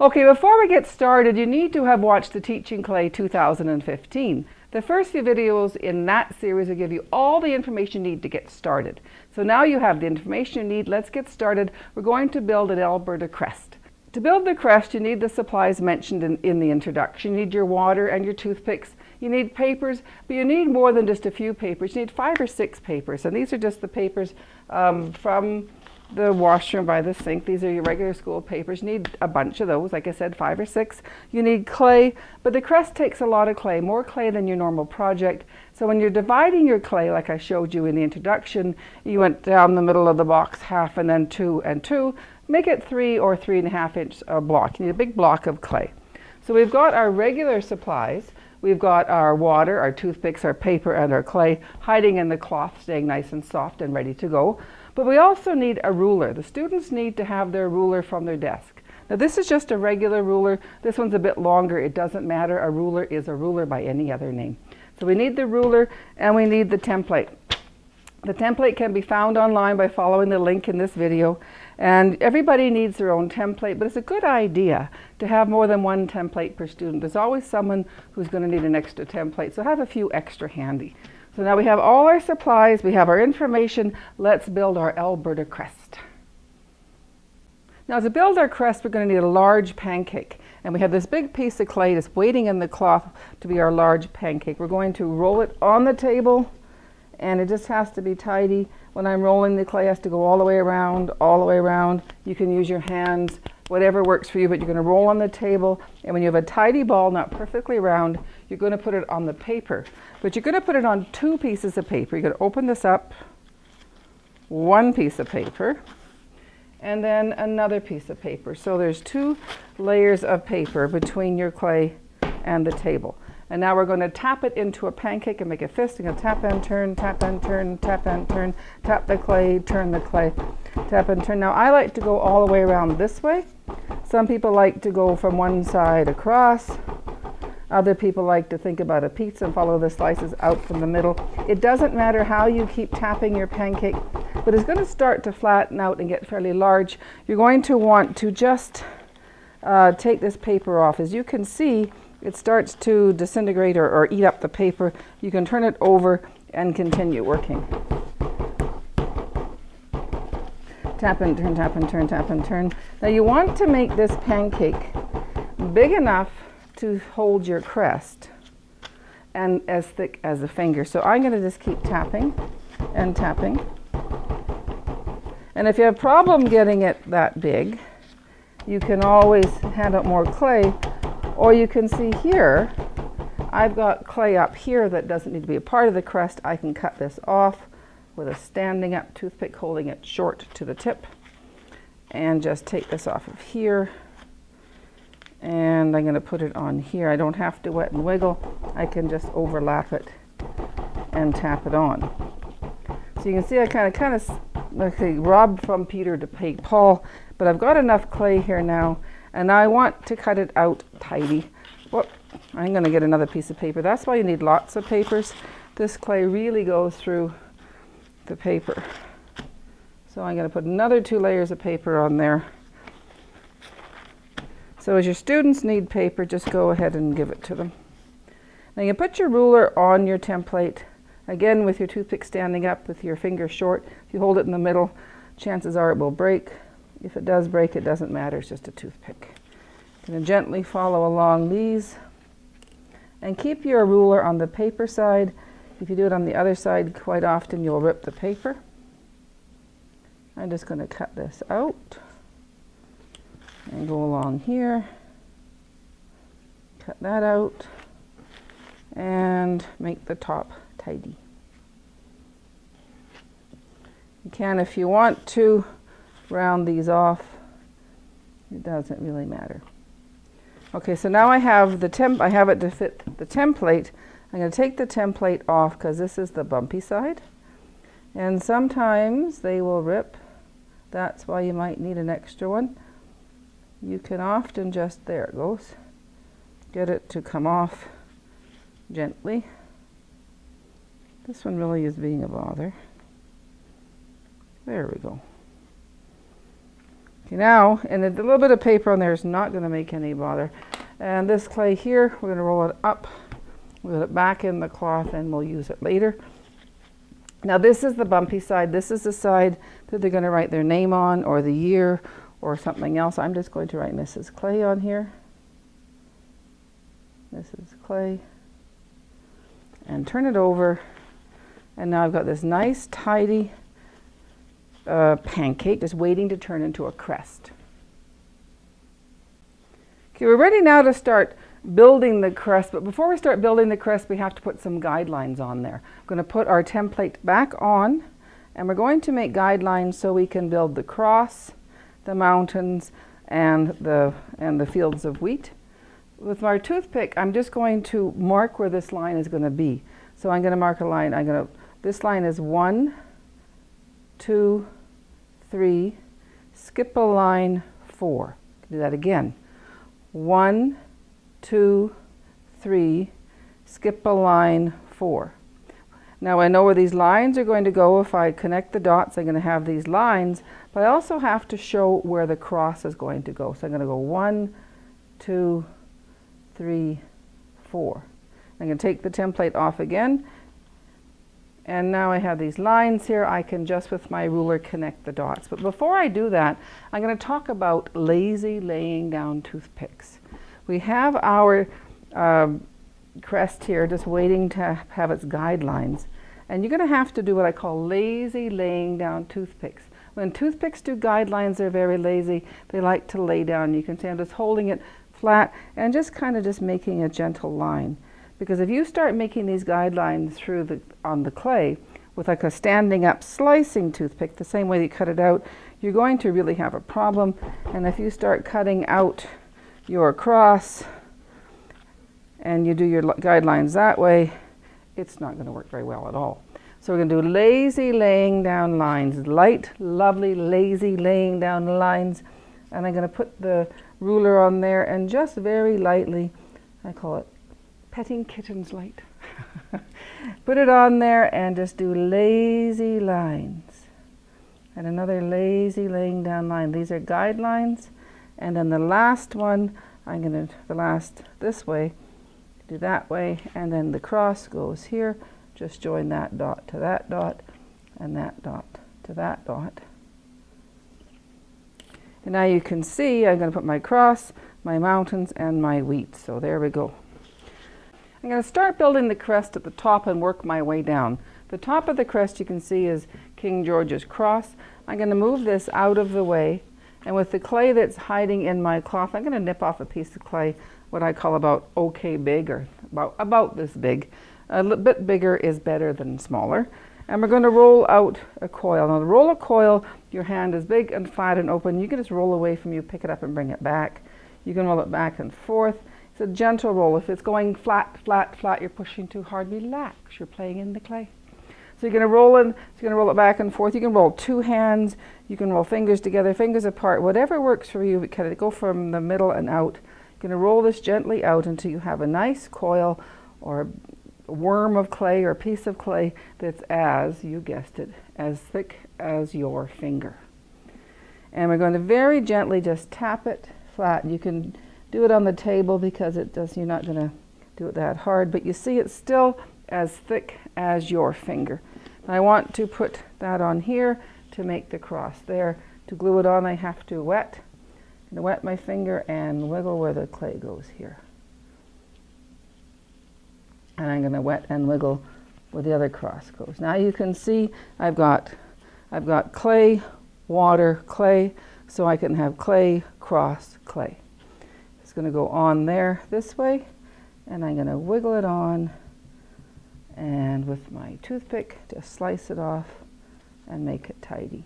Okay, before we get started, you need to have watched the Teaching Clay 2015. The first few videos in that series will give you all the information you need to get started. So now you have the information you need. Let's get started. We're going to build an Alberta crest. To build the crest, you need the supplies mentioned in, in the introduction. You need your water and your toothpicks. You need papers, but you need more than just a few papers. You need five or six papers, and these are just the papers um, from the washroom by the sink. These are your regular school papers. You need a bunch of those, like I said, five or six. You need clay, but the crest takes a lot of clay, more clay than your normal project. So when you're dividing your clay, like I showed you in the introduction, you went down the middle of the box half and then two and two. Make it three or three and a half inch uh, block. You need a big block of clay. So we've got our regular supplies. We've got our water, our toothpicks, our paper, and our clay hiding in the cloth, staying nice and soft and ready to go. But we also need a ruler. The students need to have their ruler from their desk. Now this is just a regular ruler. This one's a bit longer. It doesn't matter. A ruler is a ruler by any other name. So we need the ruler and we need the template. The template can be found online by following the link in this video. And everybody needs their own template, but it's a good idea to have more than one template per student. There's always someone who's going to need an extra template, so have a few extra handy. So now we have all our supplies, we have our information, let's build our Alberta crest. Now to build our crest, we're going to need a large pancake. And we have this big piece of clay that's waiting in the cloth to be our large pancake. We're going to roll it on the table, and it just has to be tidy. When I'm rolling, the clay has to go all the way around, all the way around. You can use your hands, whatever works for you, but you're going to roll on the table. And when you have a tidy ball, not perfectly round, you're going to put it on the paper. But you're going to put it on two pieces of paper. You're going to open this up, one piece of paper, and then another piece of paper. So there's two layers of paper between your clay and the table. And now we're going to tap it into a pancake and make a fist. You're going to tap and turn, tap and turn, tap and turn, tap the clay, turn the clay, tap and turn. Now I like to go all the way around this way. Some people like to go from one side across. Other people like to think about a pizza and follow the slices out from the middle. It doesn't matter how you keep tapping your pancake, but it's going to start to flatten out and get fairly large. You're going to want to just uh, take this paper off. As you can see, it starts to disintegrate or, or eat up the paper, you can turn it over and continue working. Tap and turn, tap and turn, tap and turn. Now you want to make this pancake big enough to hold your crest and as thick as a finger. So I'm going to just keep tapping and tapping. And if you have a problem getting it that big, you can always hand out more clay or you can see here, I've got clay up here that doesn't need to be a part of the crest. I can cut this off with a standing up toothpick holding it short to the tip and just take this off of here and I'm going to put it on here. I don't have to wet and wiggle. I can just overlap it and tap it on. So you can see I kind of kind of like robbed from Peter to pay Paul, but I've got enough clay here now and I want to cut it out tidy. Whoop, I'm going to get another piece of paper. That's why you need lots of papers. This clay really goes through the paper. So I'm going to put another two layers of paper on there. So as your students need paper, just go ahead and give it to them. Now you put your ruler on your template, again with your toothpick standing up with your finger short. If you hold it in the middle, chances are it will break. If it does break, it doesn't matter, it's just a toothpick. Going to gently follow along these and keep your ruler on the paper side. If you do it on the other side, quite often you'll rip the paper. I'm just going to cut this out and go along here. Cut that out and make the top tidy. You can, if you want to, round these off. It doesn't really matter. Okay, so now I have the temp, I have it to fit the template. I'm going to take the template off because this is the bumpy side. And sometimes they will rip. That's why you might need an extra one. You can often just, there it goes, get it to come off gently. This one really is being a bother. There we go. Okay, now, and a little bit of paper on there is not going to make any bother. And this clay here, we're going to roll it up, put it back in the cloth, and we'll use it later. Now this is the bumpy side. This is the side that they're going to write their name on or the year or something else. I'm just going to write Mrs. Clay on here. Mrs. Clay. And turn it over. And now I've got this nice, tidy uh, pancake just waiting to turn into a crest. Okay, we're ready now to start building the crest, but before we start building the crest, we have to put some guidelines on there. I'm going to put our template back on, and we're going to make guidelines so we can build the cross, the mountains, and the, and the fields of wheat. With my toothpick, I'm just going to mark where this line is going to be. So I'm going to mark a line. I'm going to, this line is one, two, three, skip a line, four. Do that again. One, two, three, skip a line, four. Now I know where these lines are going to go. If I connect the dots, I'm going to have these lines, but I also have to show where the cross is going to go. So I'm going to go one, two, three, four. I'm going to take the template off again. And now I have these lines here. I can just with my ruler connect the dots. But before I do that, I'm going to talk about lazy laying down toothpicks. We have our um, crest here just waiting to have its guidelines. And you're going to have to do what I call lazy laying down toothpicks. When toothpicks do guidelines, they're very lazy. They like to lay down. You can see I'm just holding it flat and just kind of just making a gentle line. Because if you start making these guidelines through the, on the clay with like a standing up slicing toothpick, the same way you cut it out, you're going to really have a problem. And if you start cutting out your cross and you do your guidelines that way, it's not going to work very well at all. So we're going to do lazy laying down lines, light, lovely, lazy laying down lines. And I'm going to put the ruler on there and just very lightly, I call it petting kittens light. put it on there and just do lazy lines. And another lazy laying down line. These are guidelines. And then the last one, I'm going to, the last this way, do that way, and then the cross goes here. Just join that dot to that dot, and that dot to that dot. And now you can see I'm going to put my cross, my mountains, and my wheat. So there we go. I'm going to start building the crest at the top and work my way down. The top of the crest you can see is King George's cross. I'm going to move this out of the way and with the clay that's hiding in my cloth, I'm going to nip off a piece of clay, what I call about okay big, or about, about this big. A little bit bigger is better than smaller. And we're going to roll out a coil. Now to roll a coil, your hand is big and flat and open. You can just roll away from you, pick it up and bring it back. You can roll it back and forth. It's a gentle roll. If it's going flat, flat, flat, you're pushing too hard, relax. You're playing in the clay. So you're going to roll in, so you're going to roll it back and forth. You can roll two hands, you can roll fingers together, fingers apart, whatever works for you. Of go from the middle and out. Going to roll this gently out until you have a nice coil or worm of clay or piece of clay that's as, you guessed it, as thick as your finger. And we're going to very gently just tap it flat. You can do it on the table because it does, you're not going to do it that hard, but you see it's still as thick as your finger. I want to put that on here to make the cross there. To glue it on I have to wet. Wet my finger and wiggle where the clay goes here. And I'm going to wet and wiggle where the other cross goes. Now you can see I've got I've got clay, water, clay, so I can have clay, cross, clay. It's going to go on there this way, and I'm going to wiggle it on and with my toothpick just slice it off and make it tidy.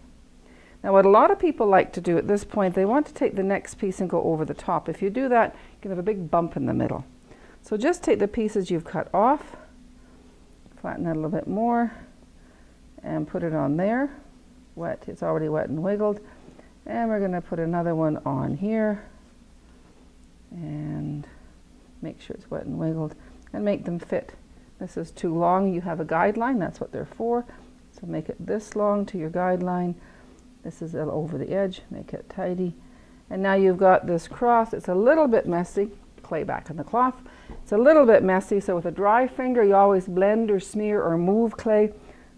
Now what a lot of people like to do at this point, they want to take the next piece and go over the top. If you do that, you can have a big bump in the middle. So just take the pieces you've cut off, flatten it a little bit more, and put it on there. Wet, it's already wet and wiggled. And we're going to put another one on here and make sure it's wet and wiggled and make them fit this is too long. You have a guideline. That's what they're for. So make it this long to your guideline. This is over the edge, make it tidy. And now you've got this cross. It's a little bit messy. Clay back on the cloth. It's a little bit messy, so with a dry finger, you always blend or smear or move clay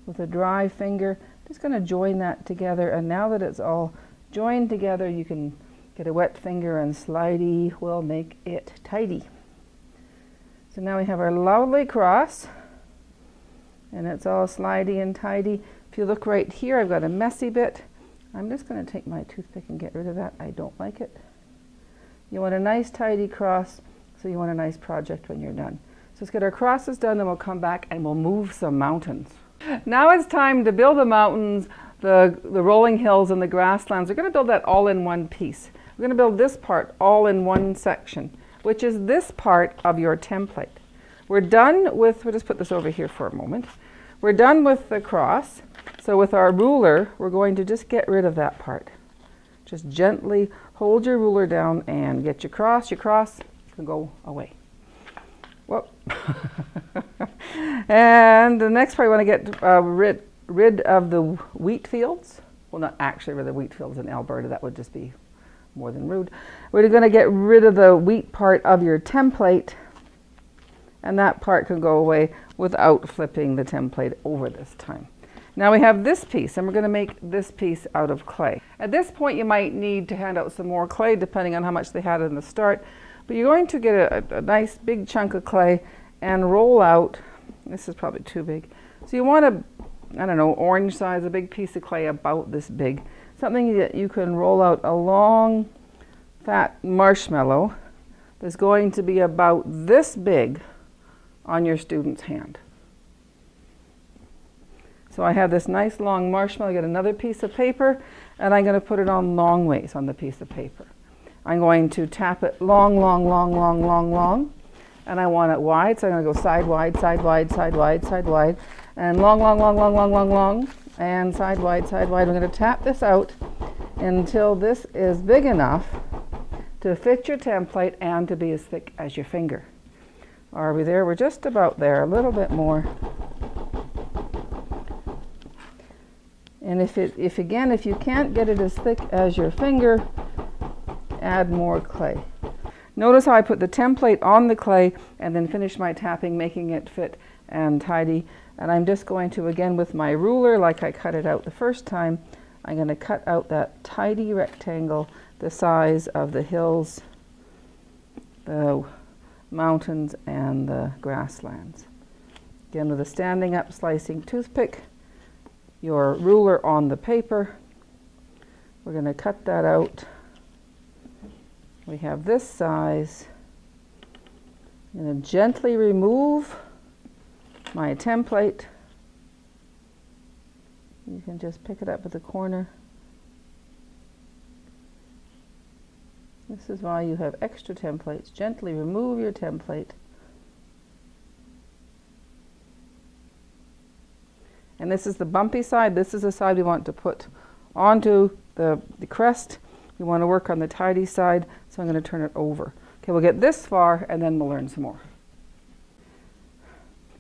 with a dry finger. Just going to join that together, and now that it's all joined together, you can get a wet finger and slidey will make it tidy. So now we have our lovely cross, and it's all slidey and tidy. If you look right here, I've got a messy bit. I'm just going to take my toothpick and get rid of that. I don't like it. You want a nice tidy cross, so you want a nice project when you're done. So let's get our crosses done, then we'll come back and we'll move some mountains. Now it's time to build the mountains, the, the rolling hills and the grasslands. We're going to build that all in one piece. We're going to build this part all in one section, which is this part of your template. We're done with, we'll just put this over here for a moment. We're done with the cross. So with our ruler, we're going to just get rid of that part. Just gently hold your ruler down and get your cross. Your cross can go away. Whoop. and the next part, we want to get uh, rid, rid of the wheat fields. Well, not actually rid of the wheat fields in Alberta. That would just be more than rude. We're going to get rid of the wheat part of your template. And that part can go away without flipping the template over this time. Now we have this piece, and we're going to make this piece out of clay. At this point, you might need to hand out some more clay, depending on how much they had in the start. But you're going to get a, a nice big chunk of clay and roll out, this is probably too big. So you want a, I don't know, orange size, a big piece of clay about this big. Something that you can roll out a long, fat marshmallow that's going to be about this big on your student's hand. So I have this nice long marshmallow, I get another piece of paper, and I'm going to put it on long ways on the piece of paper. I'm going to tap it long, long, long, long, long, long, and I want it wide, so I'm going to go side wide, side wide, side wide, side wide, and long, long, long, long, long, long, long, and side wide, side wide. I'm going to tap this out until this is big enough to fit your template and to be as thick as your finger. Are we there? We're just about there, a little bit more. And if it, if again, if you can't get it as thick as your finger, add more clay. Notice how I put the template on the clay and then finish my tapping, making it fit and tidy. And I'm just going to, again, with my ruler, like I cut it out the first time, I'm going to cut out that tidy rectangle the size of the hills, the mountains, and the grasslands. Again, with a standing up slicing toothpick, your ruler on the paper. We're going to cut that out. We have this size. I'm going to gently remove my template. You can just pick it up at the corner. This is why you have extra templates. Gently remove your template. And this is the bumpy side. This is the side we want to put onto the, the crest. We want to work on the tidy side, so I'm going to turn it over. Okay, we'll get this far and then we'll learn some more.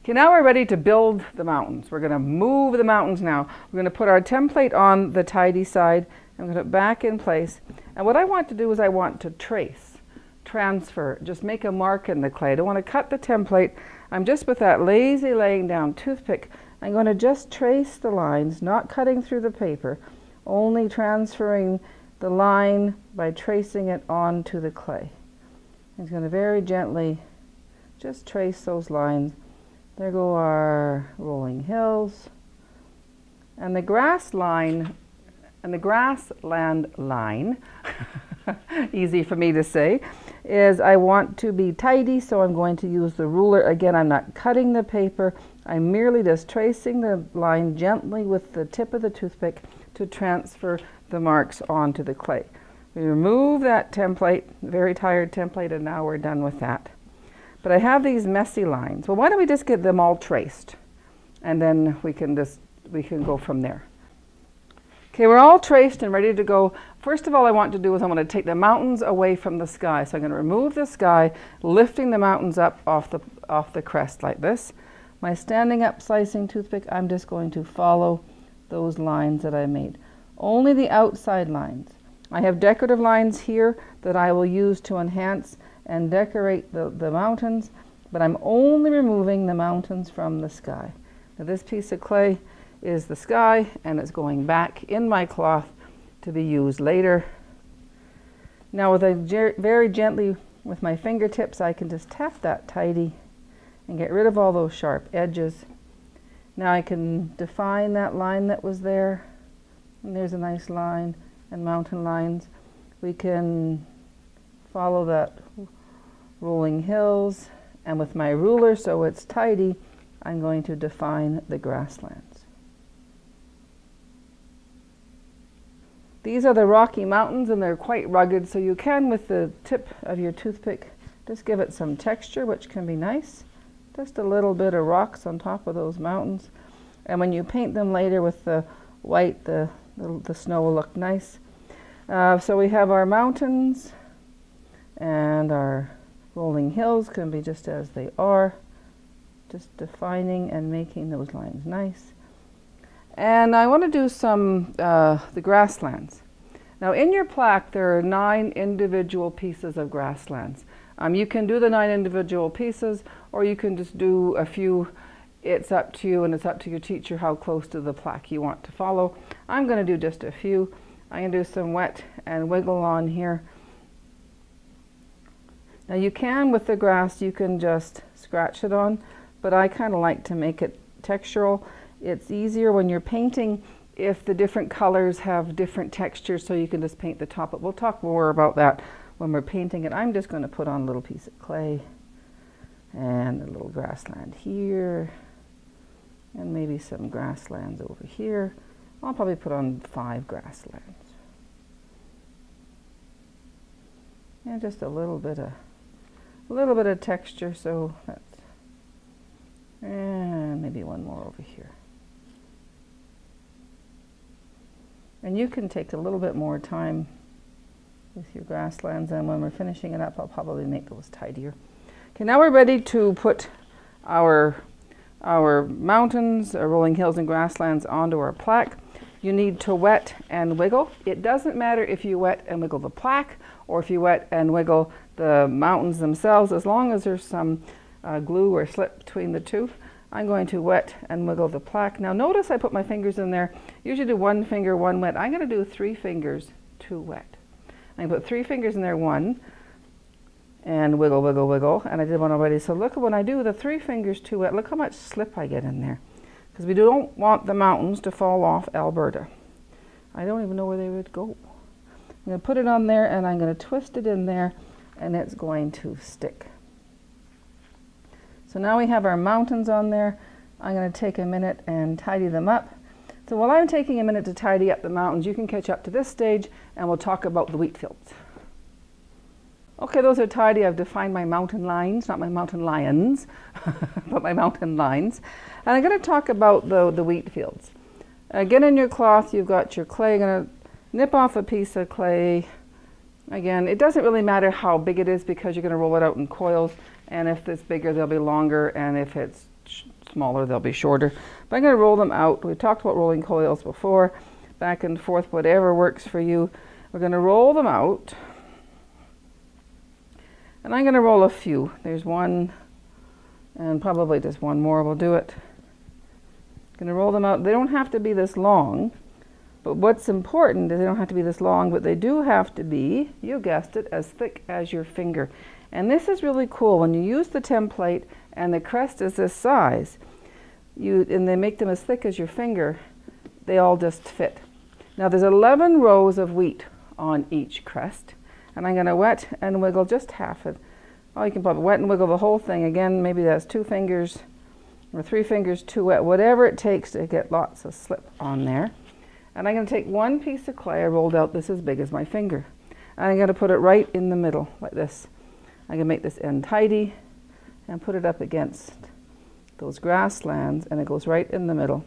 Okay, now we're ready to build the mountains. We're going to move the mountains now. We're going to put our template on the tidy side. I'm going to back in place. And what I want to do is I want to trace, transfer, just make a mark in the clay. I don't want to cut the template. I'm just with that lazy laying down toothpick I'm going to just trace the lines, not cutting through the paper, only transferring the line by tracing it onto the clay. I'm going to very gently just trace those lines. There go our rolling hills. And the grass line, and the grassland line, easy for me to say, is I want to be tidy, so I'm going to use the ruler. Again, I'm not cutting the paper. I'm merely just tracing the line gently with the tip of the toothpick to transfer the marks onto the clay. We remove that template, very tired template, and now we're done with that. But I have these messy lines. Well, why don't we just get them all traced? And then we can just, we can go from there. Okay, we're all traced and ready to go. First of all, I want to do is I want to take the mountains away from the sky. So I'm going to remove the sky, lifting the mountains up off the, off the crest like this. My standing up slicing toothpick, I'm just going to follow those lines that I made. only the outside lines. I have decorative lines here that I will use to enhance and decorate the, the mountains, but I'm only removing the mountains from the sky. Now this piece of clay is the sky and it's going back in my cloth to be used later. Now with a very gently with my fingertips I can just tap that tidy and get rid of all those sharp edges. Now I can define that line that was there and there's a nice line and mountain lines. We can follow that rolling hills and with my ruler so it's tidy I'm going to define the grasslands. These are the Rocky Mountains and they're quite rugged so you can with the tip of your toothpick just give it some texture which can be nice. Just a little bit of rocks on top of those mountains and when you paint them later with the white the, the, the snow will look nice. Uh, so we have our mountains and our rolling hills can be just as they are just defining and making those lines nice. And I want to do some, uh, the grasslands. Now in your plaque there are nine individual pieces of grasslands. Um, you can do the nine individual pieces or you can just do a few. It's up to you and it's up to your teacher how close to the plaque you want to follow. I'm going to do just a few. I'm going to do some wet and wiggle on here. Now you can with the grass, you can just scratch it on but I kind of like to make it textural. It's easier when you're painting if the different colors have different textures so you can just paint the top. But we'll talk more about that when we're painting it. I'm just going to put on a little piece of clay and a little grassland here and maybe some grasslands over here. I'll probably put on five grasslands. And just a little bit of a little bit of texture so that's and maybe one more over here. And you can take a little bit more time with your grasslands and when we're finishing it up I'll probably make those tidier. Okay, now we're ready to put our, our mountains, our rolling hills and grasslands onto our plaque. You need to wet and wiggle. It doesn't matter if you wet and wiggle the plaque or if you wet and wiggle the mountains themselves as long as there's some uh, glue or slip between the two. I'm going to wet and wiggle the plaque. Now notice I put my fingers in there. Usually do one finger, one wet. I'm going to do three fingers, two wet. I put three fingers in there, one, and wiggle, wiggle, wiggle. And I did one already. So look when I do the three fingers, two wet, look how much slip I get in there. Because we don't want the mountains to fall off Alberta. I don't even know where they would go. I'm going to put it on there and I'm going to twist it in there and it's going to stick. So now we have our mountains on there. I'm going to take a minute and tidy them up. So while I'm taking a minute to tidy up the mountains, you can catch up to this stage and we'll talk about the wheat fields. Okay, those are tidy. I've defined my mountain lines, not my mountain lions, but my mountain lines. And I'm going to talk about the, the wheat fields. Again, in your cloth, you've got your clay. I'm going to nip off a piece of clay. Again, it doesn't really matter how big it is because you're going to roll it out in coils and if it's bigger they'll be longer and if it's smaller they'll be shorter. But I'm going to roll them out. We talked about rolling coils before, back and forth, whatever works for you. We're going to roll them out. And I'm going to roll a few. There's one and probably just one more will do it. Going to roll them out. They don't have to be this long, but what's important is they don't have to be this long, but they do have to be, you guessed it, as thick as your finger. And this is really cool. When you use the template and the crest is this size, you, and they make them as thick as your finger, they all just fit. Now there's 11 rows of wheat on each crest. And I'm going to wet and wiggle just half of. Oh, you can probably wet and wiggle the whole thing. Again, maybe that's two fingers or three fingers too wet, whatever it takes to get lots of slip on there. And I'm going to take one piece of clay, I rolled out this as big as my finger. And I'm going to put it right in the middle, like this. I can make this end tidy and put it up against those grasslands and it goes right in the middle.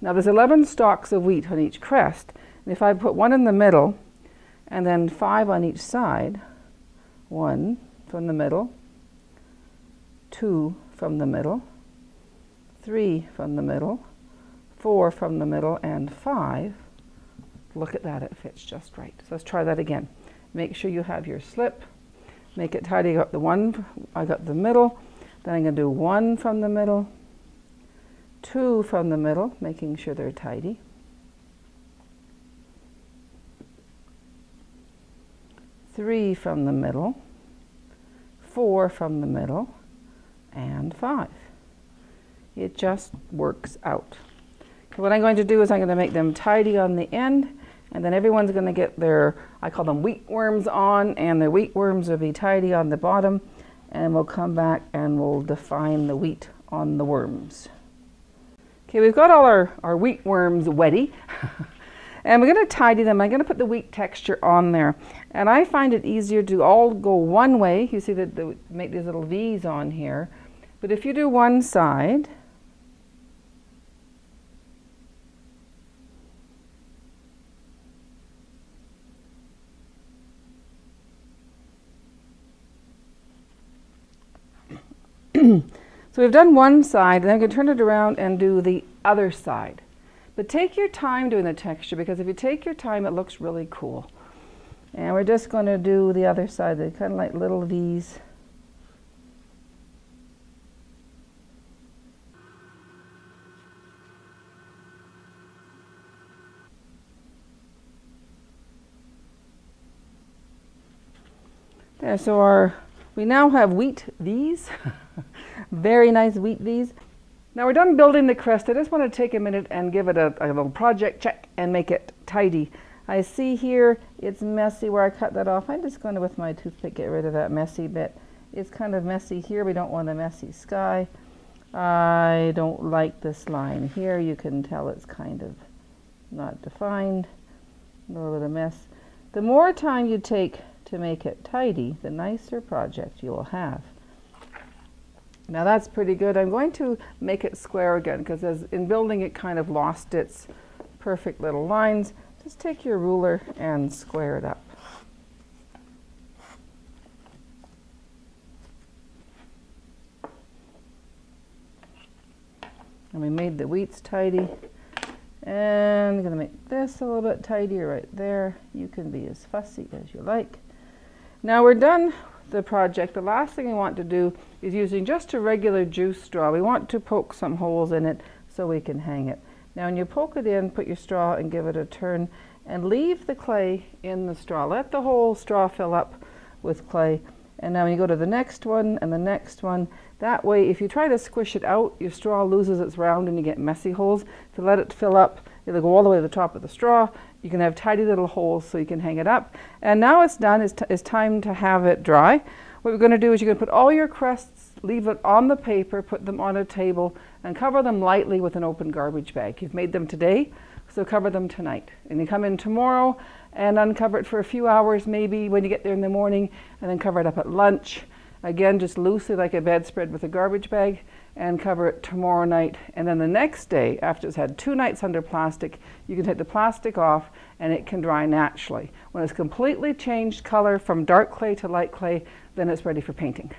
Now there's 11 stalks of wheat on each crest. And if I put one in the middle and then five on each side, one from the middle, two from the middle, three from the middle, four from the middle, and five Look at that, it fits just right. So let's try that again. Make sure you have your slip. Make it tidy. I got the one, I got the middle. Then I'm going to do one from the middle, two from the middle, making sure they're tidy. Three from the middle, four from the middle, and five. It just works out. what I'm going to do is I'm going to make them tidy on the end and then everyone's going to get their, I call them wheat worms on, and the wheat worms will be tidy on the bottom, and we'll come back and we'll define the wheat on the worms. Okay, we've got all our, our wheat worms wetty, and we're going to tidy them. I'm going to put the wheat texture on there, and I find it easier to all go one way. You see that the, make these little V's on here, but if you do one side, so we've done one side, then we can turn it around and do the other side. But take your time doing the texture because if you take your time, it looks really cool. And we're just going to do the other side, they kind of like little V's. There, so our we now have wheat these, very nice wheat these. Now we're done building the crest. I just want to take a minute and give it a, a little project check and make it tidy. I see here it's messy where I cut that off. I'm just going to, with my toothpick, get rid of that messy bit. It's kind of messy here. We don't want a messy sky. I don't like this line here. You can tell it's kind of not defined. A little bit of mess. The more time you take to make it tidy, the nicer project you will have. Now that's pretty good. I'm going to make it square again because as in building it kind of lost its perfect little lines. Just take your ruler and square it up. And we made the wheats tidy. And I'm going to make this a little bit tidier right there. You can be as fussy as you like. Now we're done the project. The last thing we want to do is using just a regular juice straw. We want to poke some holes in it so we can hang it. Now when you poke it in, put your straw and give it a turn and leave the clay in the straw. Let the whole straw fill up with clay. And now when you go to the next one and the next one, that way if you try to squish it out, your straw loses its round and you get messy holes. To let it fill up, it'll go all the way to the top of the straw you can have tidy little holes so you can hang it up. And now it's done, it's, it's time to have it dry. What we're going to do is you're going to put all your crests, leave it on the paper, put them on a table, and cover them lightly with an open garbage bag. You've made them today, so cover them tonight. And you come in tomorrow and uncover it for a few hours, maybe when you get there in the morning, and then cover it up at lunch. Again, just loosely like a bedspread with a garbage bag and cover it tomorrow night. And then the next day, after it's had two nights under plastic, you can take the plastic off and it can dry naturally. When it's completely changed color from dark clay to light clay, then it's ready for painting.